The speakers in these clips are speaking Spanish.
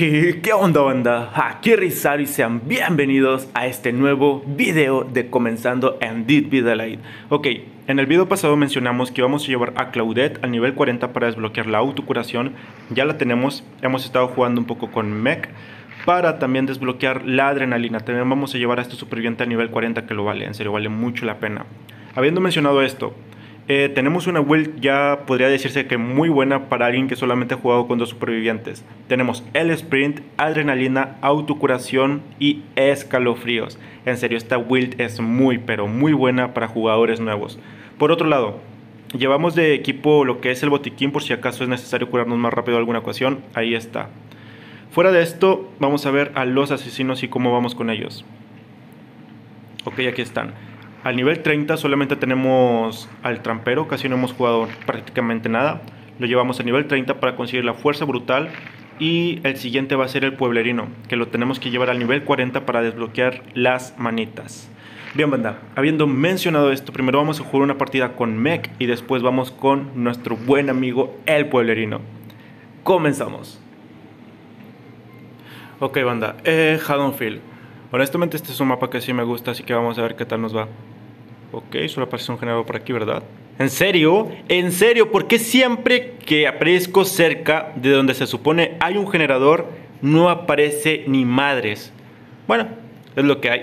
¿Qué, ¿Qué, onda banda? Aquí Rizar y sean bienvenidos a este nuevo video de Comenzando en Dead by Light. Ok, en el video pasado mencionamos que vamos a llevar a Claudette al nivel 40 para desbloquear la autocuración. Ya la tenemos, hemos estado jugando un poco con Mech para también desbloquear la adrenalina. También vamos a llevar a este superviviente al nivel 40 que lo vale, en serio vale mucho la pena. Habiendo mencionado esto, eh, tenemos una build ya podría decirse que muy buena para alguien que solamente ha jugado con dos supervivientes. Tenemos el sprint, adrenalina, autocuración y escalofríos. En serio, esta build es muy pero muy buena para jugadores nuevos. Por otro lado, llevamos de equipo lo que es el botiquín por si acaso es necesario curarnos más rápido alguna ocasión. Ahí está. Fuera de esto, vamos a ver a los asesinos y cómo vamos con ellos. Ok, aquí están. Al nivel 30 solamente tenemos al trampero, casi no hemos jugado prácticamente nada. Lo llevamos a nivel 30 para conseguir la fuerza brutal. Y el siguiente va a ser el pueblerino, que lo tenemos que llevar al nivel 40 para desbloquear las manitas. Bien, banda, habiendo mencionado esto, primero vamos a jugar una partida con Mech y después vamos con nuestro buen amigo el pueblerino. Comenzamos. Ok, banda, eh, Haddonfield. Honestamente este es un mapa que sí me gusta, así que vamos a ver qué tal nos va. Ok, solo aparece un generador por aquí, ¿verdad? ¿En serio? ¿En serio? ¿Por qué siempre que aparezco cerca de donde se supone hay un generador no aparece ni madres? Bueno, es lo que hay.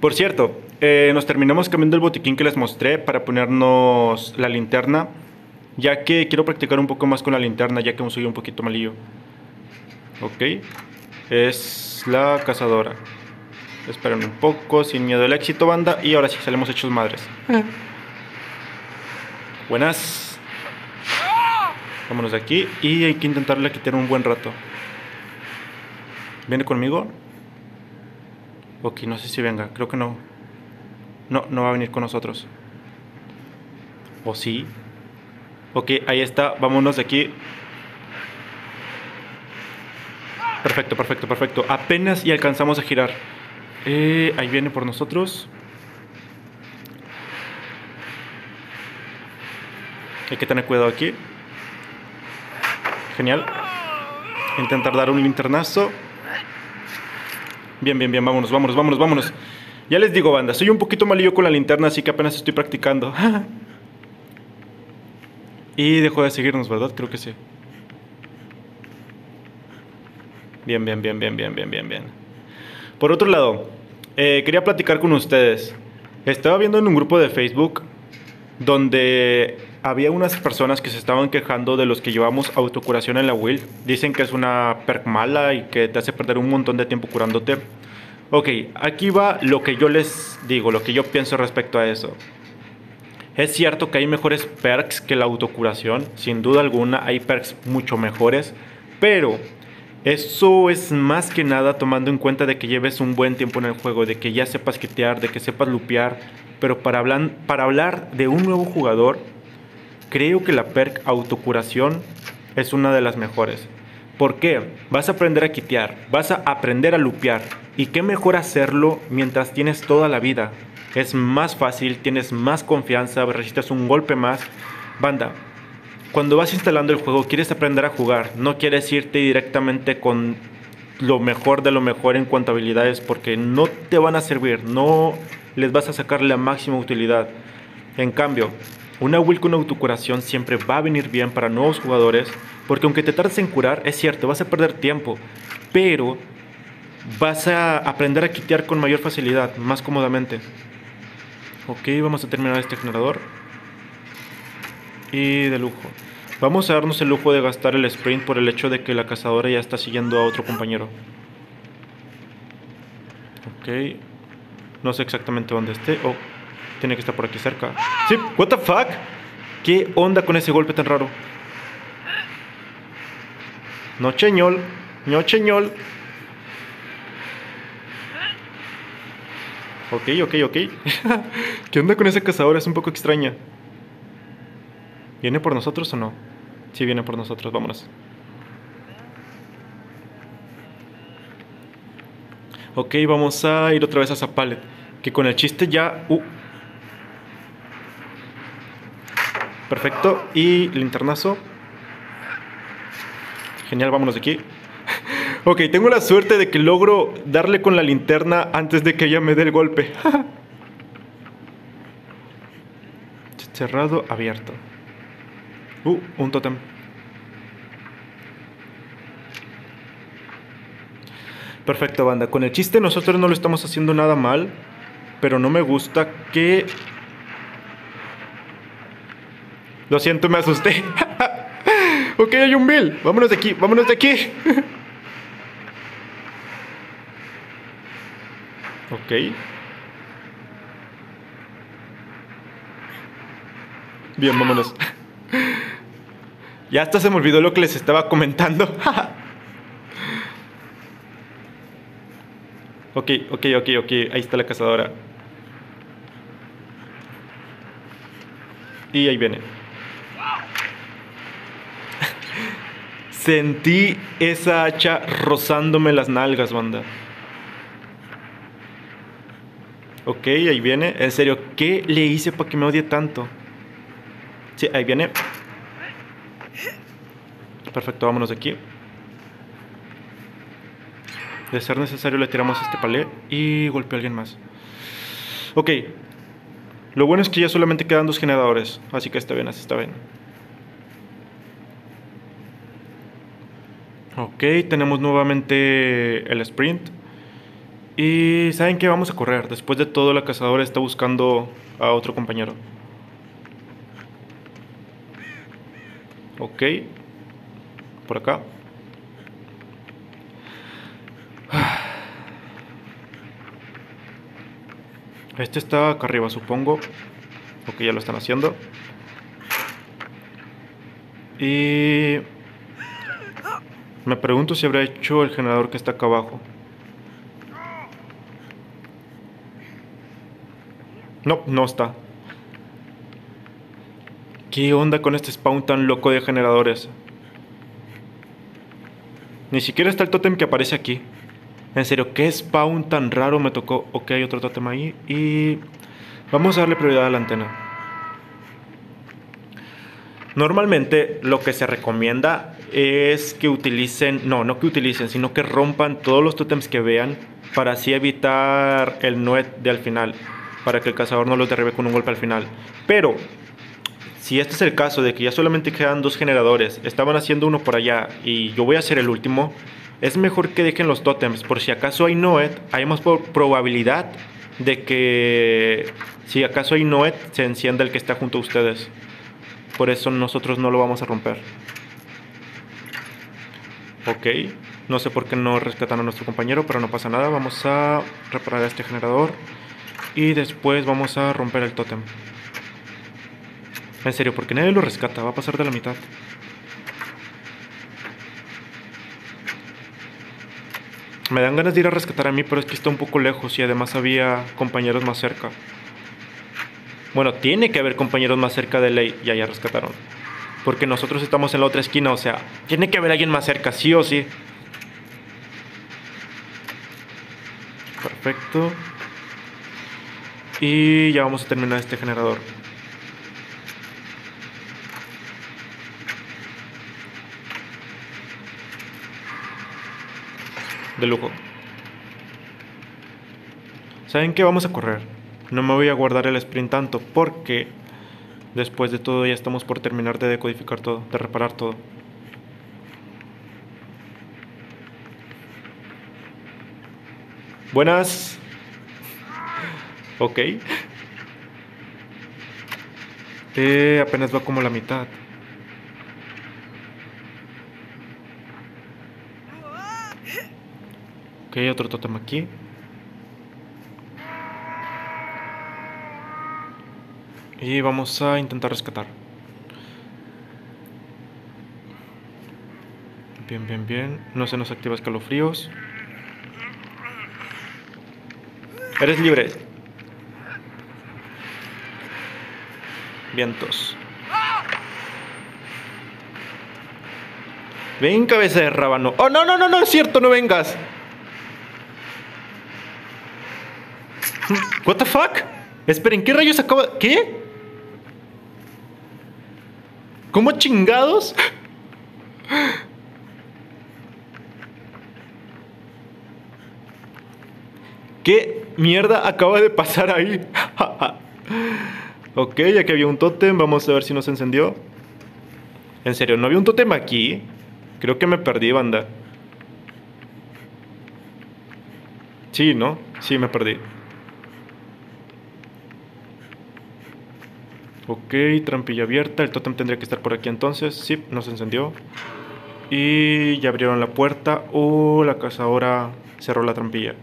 Por cierto, eh, nos terminamos cambiando el botiquín que les mostré para ponernos la linterna, ya que quiero practicar un poco más con la linterna, ya que soy un poquito malillo. Ok, es la cazadora. Esperen un poco, sin miedo al éxito, banda. Y ahora sí, salimos hechos madres. Buenas. Vámonos de aquí. Y hay que intentarle quitar un buen rato. ¿Viene conmigo? Ok, no sé si venga. Creo que no. No, no va a venir con nosotros. ¿O sí? Ok, ahí está. Vámonos de aquí. Perfecto, perfecto, perfecto. Apenas y alcanzamos a girar. Eh, ahí viene por nosotros. Hay que tener cuidado aquí. Genial. Intentar dar un linternazo. Bien, bien, bien. Vámonos, vámonos, vámonos, vámonos. Ya les digo, banda, soy un poquito malillo con la linterna, así que apenas estoy practicando. y dejó de seguirnos, ¿verdad? Creo que sí. Bien, bien, bien, bien, bien, bien, bien, bien. Por otro lado, eh, quería platicar con ustedes. Estaba viendo en un grupo de Facebook donde había unas personas que se estaban quejando de los que llevamos autocuración en la Will. Dicen que es una perk mala y que te hace perder un montón de tiempo curándote. Ok, aquí va lo que yo les digo, lo que yo pienso respecto a eso. Es cierto que hay mejores perks que la autocuración, sin duda alguna hay perks mucho mejores, pero eso es más que nada tomando en cuenta de que lleves un buen tiempo en el juego, de que ya sepas quitear, de que sepas lupear. Pero para hablar, para hablar de un nuevo jugador, creo que la perk autocuración es una de las mejores. ¿Por qué? Vas a aprender a quitear, vas a aprender a lupear. Y qué mejor hacerlo mientras tienes toda la vida. Es más fácil, tienes más confianza, resistes un golpe más. Banda, cuando vas instalando el juego quieres aprender a jugar, no quieres irte directamente con lo mejor de lo mejor en cuanto a habilidades porque no te van a servir, no les vas a sacar la máxima utilidad. En cambio, una will con autocuración siempre va a venir bien para nuevos jugadores porque aunque te tardes en curar, es cierto, vas a perder tiempo, pero vas a aprender a quitear con mayor facilidad, más cómodamente. Ok, vamos a terminar este generador y de lujo. Vamos a darnos el lujo de gastar el sprint por el hecho de que la cazadora ya está siguiendo a otro compañero. Ok. No sé exactamente dónde esté. Oh, tiene que estar por aquí cerca. Sí, what the fuck? ¿Qué onda con ese golpe tan raro? No cheñol, no cheñol. Ok, ok, ok. ¿Qué onda con esa cazadora? Es un poco extraña. ¿Viene por nosotros o no? Sí, viene por nosotros, vámonos. Ok, vamos a ir otra vez a Zapalet. Que con el chiste ya... Uh. Perfecto. Y linternazo. Genial, vámonos de aquí. Ok, tengo la suerte de que logro darle con la linterna antes de que ella me dé el golpe. Cerrado, abierto. Uh, un totem. Perfecto, banda. Con el chiste nosotros no lo estamos haciendo nada mal, pero no me gusta que... Lo siento, me asusté. ok, hay un Bill. Vámonos de aquí, vámonos de aquí. ok. Bien, vámonos. ya hasta se me olvidó lo que les estaba comentando. ok, ok, ok, ok. Ahí está la cazadora. Y ahí viene. Sentí esa hacha rozándome las nalgas, banda. Ok, ahí viene. En serio, ¿qué le hice para que me odie tanto? Sí, ahí viene. Perfecto, vámonos de aquí. De ser necesario le tiramos este palé y golpeo a alguien más. Ok. Lo bueno es que ya solamente quedan dos generadores, así que está bien, así está bien. Ok, tenemos nuevamente el sprint. Y saben que vamos a correr. Después de todo, la cazadora está buscando a otro compañero. Ok. Por acá. Este está acá arriba, supongo. Ok, ya lo están haciendo. Y... Me pregunto si habrá hecho el generador que está acá abajo. No, no está. ¿Qué onda con este spawn tan loco de generadores? Ni siquiera está el tótem que aparece aquí. En serio, ¿qué spawn tan raro me tocó? Ok, hay otro tótem ahí. Y vamos a darle prioridad a la antena. Normalmente lo que se recomienda es que utilicen, no, no que utilicen, sino que rompan todos los tótems que vean para así evitar el nuet de al final, para que el cazador no los derribe con un golpe al final. Pero si este es el caso de que ya solamente quedan dos generadores, estaban haciendo uno por allá y yo voy a hacer el último, es mejor que dejen los tótems. Por si acaso hay Noet, hay más probabilidad de que si acaso hay Noet, se encienda el que está junto a ustedes. Por eso nosotros no lo vamos a romper. Ok, no sé por qué no rescatan a nuestro compañero, pero no pasa nada. Vamos a reparar este generador y después vamos a romper el tótem. En serio, porque nadie lo rescata, va a pasar de la mitad. Me dan ganas de ir a rescatar a mí, pero es que está un poco lejos y además había compañeros más cerca. Bueno, tiene que haber compañeros más cerca de ley y allá rescataron. Porque nosotros estamos en la otra esquina, o sea, tiene que haber alguien más cerca, sí o sí. Perfecto. Y ya vamos a terminar este generador. De lujo. ¿Saben qué? Vamos a correr. No me voy a guardar el sprint tanto porque después de todo ya estamos por terminar de decodificar todo, de reparar todo. Buenas. Ok. Eh, apenas va como la mitad. Ok, otro totem aquí. Y vamos a intentar rescatar. Bien, bien, bien. No se nos activa escalofríos. Eres libre. Vientos. Ven, cabeza de rábano. Oh, no, no, no, no es cierto, no vengas. What the fuck? Esperen, ¿qué rayos acaba? ¿Qué? ¿Cómo chingados? ¿Qué mierda acaba de pasar ahí? ok, aquí había un tótem. Vamos a ver si nos encendió. En serio, ¿no había un tótem aquí? Creo que me perdí, banda. Sí, ¿no? Sí, me perdí. Ok, trampilla abierta. El tótem tendría que estar por aquí entonces. Sí, nos encendió. Y ya abrieron la puerta. Uh, la cazadora cerró la trampilla.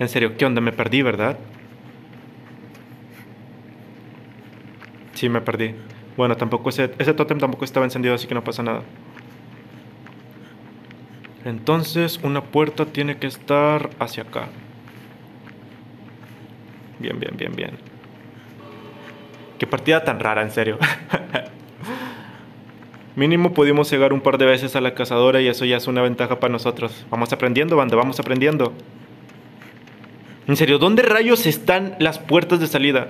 En serio, ¿qué onda? Me perdí, ¿verdad? Sí, me perdí. Bueno, tampoco ese, ese tótem tampoco estaba encendido, así que no pasa nada. Entonces, una puerta tiene que estar hacia acá. Bien, bien, bien, bien. Qué partida tan rara, en serio. Mínimo pudimos llegar un par de veces a la cazadora y eso ya es una ventaja para nosotros. Vamos aprendiendo, banda, vamos aprendiendo. En serio, ¿dónde rayos están las puertas de salida?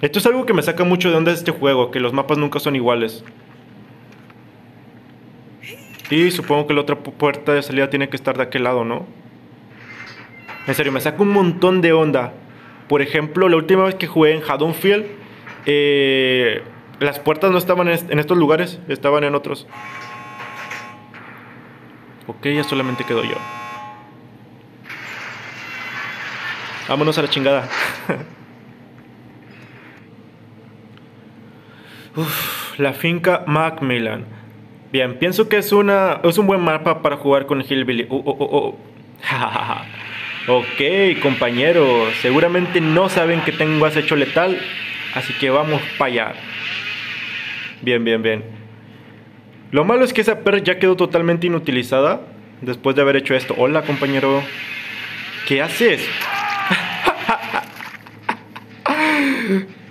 Esto es algo que me saca mucho de onda de este juego, que los mapas nunca son iguales. Y supongo que la otra puerta de salida tiene que estar de aquel lado, ¿no? En serio, me saca un montón de onda. Por ejemplo, la última vez que jugué en Haddonfield, eh, las puertas no estaban en estos lugares, estaban en otros. Ok, ya solamente quedo yo. Vámonos a la chingada. Uf, la finca Macmillan. Bien, pienso que es, una, es un buen mapa para jugar con Hillbilly. Uh, uh, uh, ok, compañeros. Seguramente no saben que tengo acecho letal. Así que vamos para allá. Bien, bien, bien. Lo malo es que esa perra ya quedó totalmente inutilizada después de haber hecho esto. Hola, compañero. ¿Qué haces?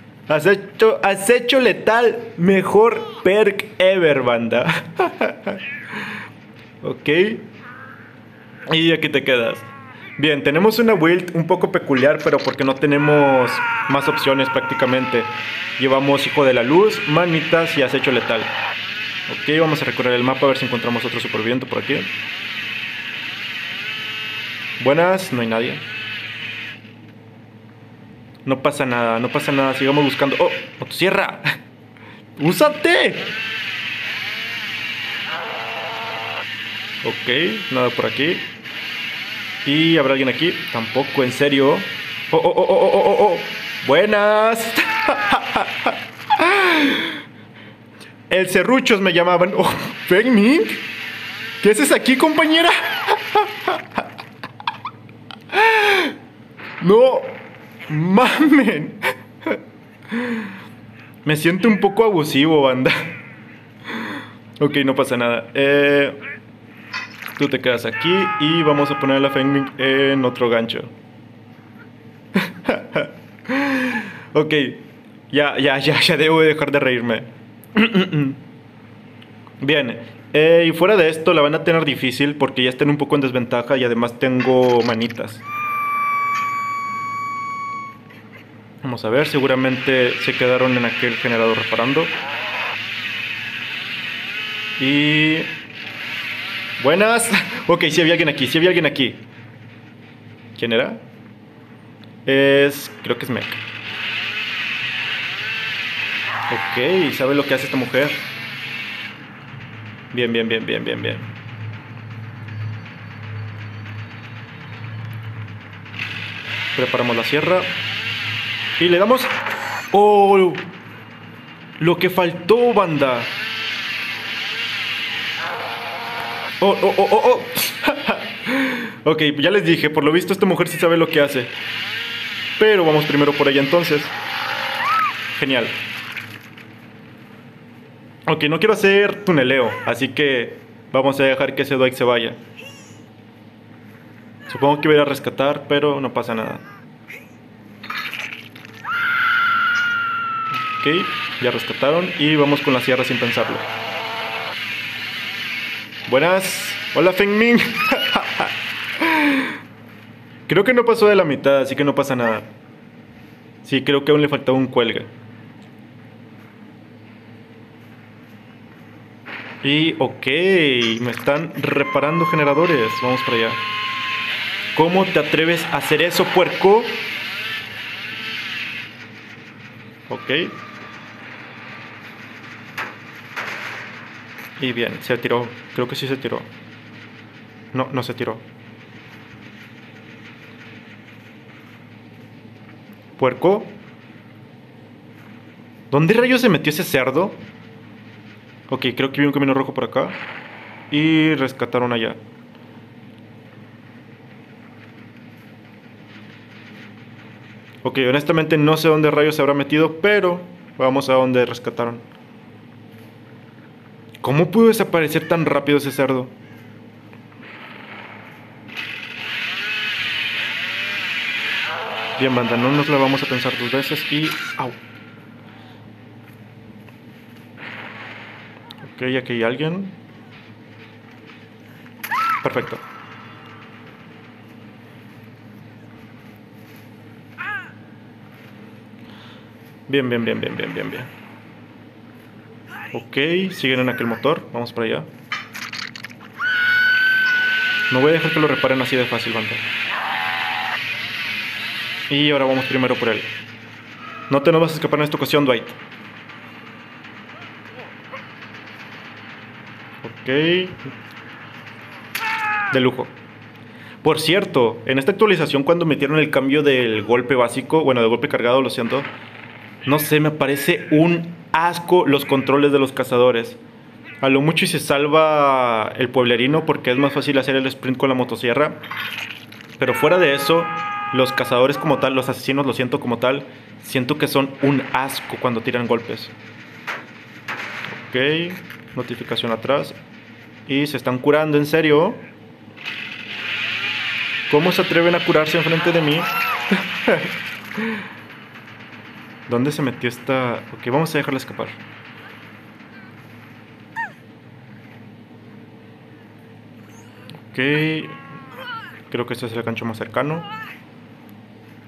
hecho letal. Mejor perk ever, banda. ok. Y aquí te quedas. Bien, tenemos una build un poco peculiar, pero porque no tenemos más opciones prácticamente. Llevamos Hijo de la Luz, Manitas y Acecho Letal. Ok, vamos a recorrer el mapa a ver si encontramos otro superviviente por aquí. Buenas, no hay nadie. No pasa nada, no pasa nada, sigamos buscando. ¡Oh! ¡Motosierra! ¡Úsate! Ok, nada por aquí. ¿Y habrá alguien aquí? Tampoco, en serio. ¡Oh, oh, oh, oh, oh, oh! oh! ¡Buenas! El serruchos me llamaban. ¡Oh, Feng ¿Qué haces aquí, compañera? No, mamen. Me siento un poco abusivo, banda. Ok, no pasa nada. Eh, tú te quedas aquí y vamos a poner a la Fengming en otro gancho. ok, ya, ya, ya, ya debo dejar de reírme. Bien, eh, y fuera de esto la van a tener difícil porque ya están un poco en desventaja y además tengo manitas. Vamos a ver, seguramente se quedaron en aquel generador reparando. Y... Buenas. Ok, si había alguien aquí, si había alguien aquí. ¿Quién era? Es... creo que es Mech. Ok, ¿sabe lo que hace esta mujer? Bien, bien, bien, bien, bien, bien. Preparamos la sierra. Y le damos... ¡Oh! Lo que faltó, banda. ¡Oh, oh, oh, oh! oh. ok, ya les dije, por lo visto esta mujer sí sabe lo que hace. Pero vamos primero por ella entonces. Genial. Ok, no quiero hacer tuneleo, así que vamos a dejar que ese Dwight se vaya. Supongo que voy a ir a rescatar, pero no pasa nada. Ok, ya rescataron y vamos con la sierra sin pensarlo. Buenas. Hola Feng Ming. creo que no pasó de la mitad, así que no pasa nada. Sí, creo que aún le faltaba un cuelga. Y ok, me están reparando generadores. Vamos para allá. ¿Cómo te atreves a hacer eso, puerco? Ok. Y bien, se tiró. Creo que sí se tiró. No, no se tiró. Puerco. ¿Dónde rayos se metió ese cerdo? Ok, creo que vi un camino rojo por acá. Y rescataron allá. Ok, honestamente no sé dónde rayos se habrá metido, pero vamos a donde rescataron. ¿Cómo pudo desaparecer tan rápido ese cerdo? Bien, banda, no nos la vamos a pensar dos veces y... ¡Au! Ok, aquí hay alguien. Perfecto. Bien, bien, bien, bien, bien, bien, bien. Ok, siguen en aquel motor. Vamos para allá. No voy a dejar que lo reparen así de fácil, banda. Y ahora vamos primero por él. No te nos vas a escapar en esta ocasión, Dwight. Ok. De lujo. Por cierto, en esta actualización cuando metieron el cambio del golpe básico, bueno, del golpe cargado, lo siento, no sé, me parece un asco los controles de los cazadores. A lo mucho y se salva el pueblerino porque es más fácil hacer el sprint con la motosierra. Pero fuera de eso, los cazadores como tal, los asesinos lo siento como tal, siento que son un asco cuando tiran golpes. Ok, notificación atrás. Y se están curando, en serio. ¿Cómo se atreven a curarse enfrente de mí? ¿Dónde se metió esta...? Ok, vamos a dejarla escapar. Ok. Creo que este es el gancho más cercano.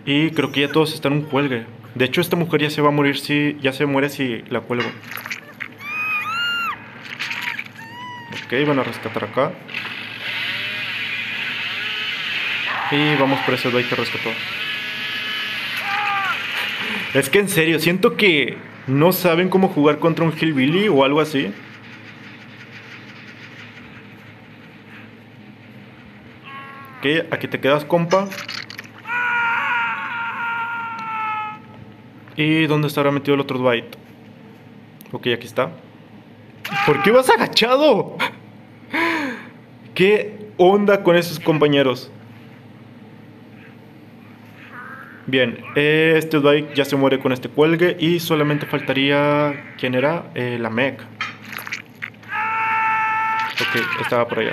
Y creo que ya todos están en un cuelgue. De hecho, esta mujer ya se va a morir si... Ya se muere si la cuelgo. Ok, van a rescatar acá. Y vamos por ese Dwight que rescató. Es que en serio, siento que no saben cómo jugar contra un Hillbilly o algo así. Ok, aquí te quedas, compa. ¿Y dónde estará metido el otro Dwight? Ok, aquí está. ¿Por qué vas agachado? ¿Qué onda con esos compañeros? Bien, este Dwight ya se muere con este cuelgue y solamente faltaría... ¿Quién era? Eh, la Meg. Ok, estaba por allá.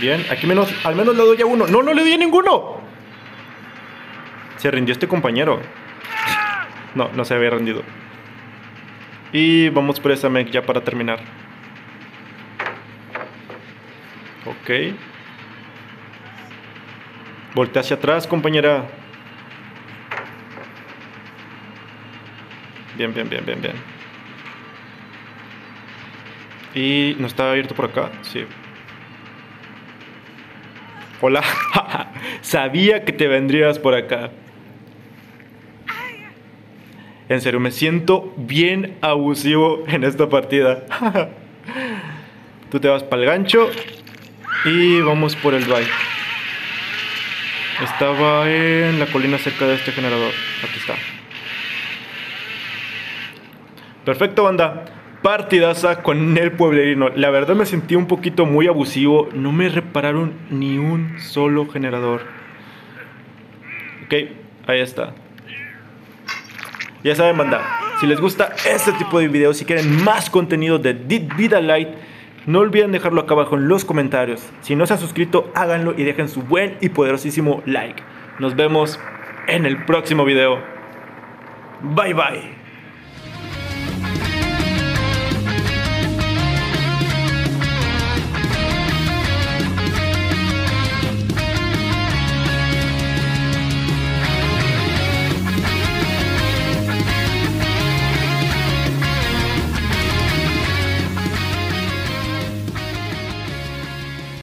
Bien, aquí menos, al menos le doy a uno. ¡No, no le di a ninguno! Se rindió este compañero. No, no se había rendido. Y vamos por esa Meg ya para terminar. Ok. Voltea hacia atrás, compañera. Bien, bien, bien, bien, bien. Y no está abierto por acá, sí. Hola. Sabía que te vendrías por acá. En serio, me siento bien abusivo en esta partida. Tú te vas para el gancho y vamos por el drive. Estaba en la colina cerca de este generador. Aquí está. Perfecto, banda. Partidaza con el pueblerino. La verdad me sentí un poquito muy abusivo. No me repararon ni un solo generador. Ok, ahí está. Ya saben, banda. Si les gusta este tipo de videos, si quieren más contenido de Did Vida Light no olviden dejarlo acá abajo en los comentarios. Si no se han suscrito, háganlo y dejen su buen y poderosísimo like. Nos vemos en el próximo video. Bye bye.